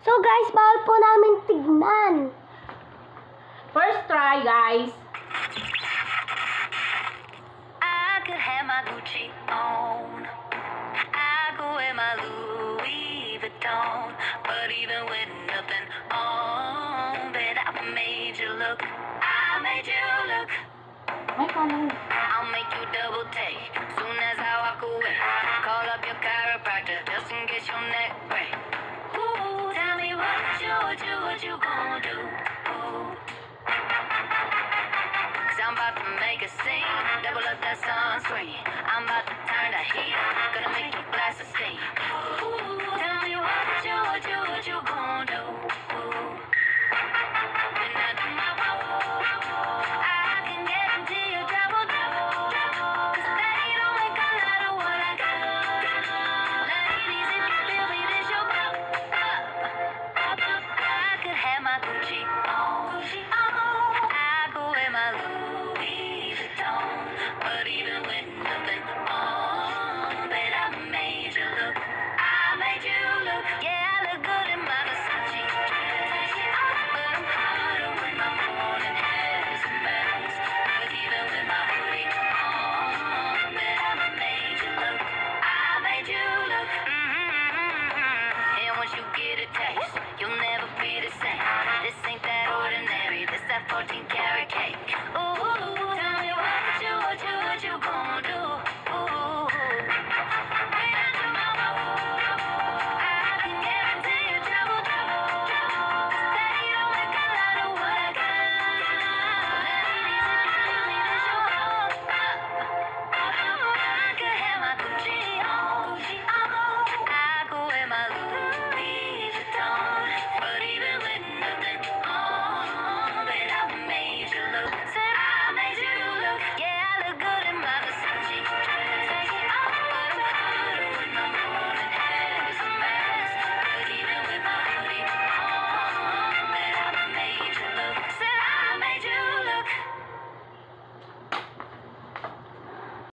So guys, bawal po namin tignan. First try, guys. I could have my Gucci on. I could wear my Louis Vuitton. But even with nothing on, bet I made you look. I made you look. Ay, kala I'll make you double take. Soon as I walk away, call up your chiropractor just in case your neck what you, gonna do? Cause I'm about to make a scene, double up that sunscreen. I'm about to turn the heat up, gonna make your glasses steam.